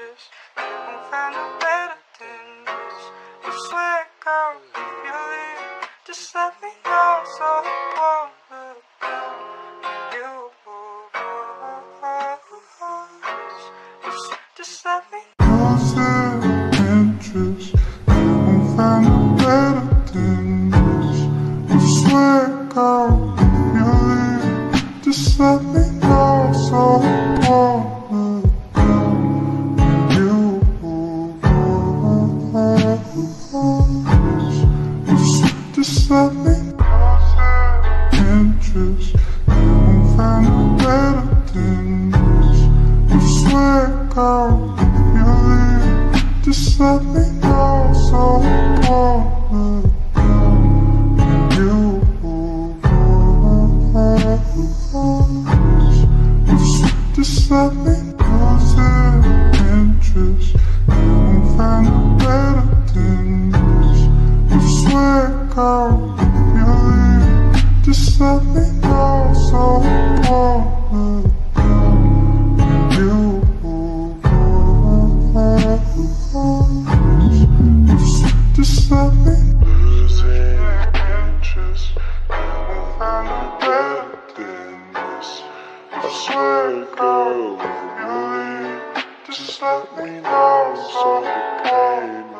interest. You won't find a better than this. I swear, girl, if you leave, just let me know so I won't look down you. Just, just let me. You won't find a better than this. I swear, girl, if you leave, just let me know so I won't Just, just let me lose interest. You won't find a better than this. I swear, girl, you just let me won't look you. Just, let me. You find a better than. I if you just let me know so I won't look down you. Just, let me better than this. I swear, you leave, just let me know so pain won't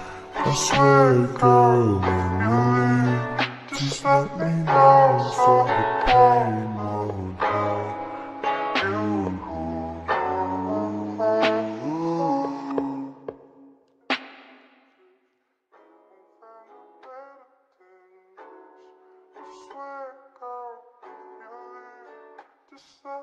I swear, girl, I'm really Just let me know so I can hold back you Just let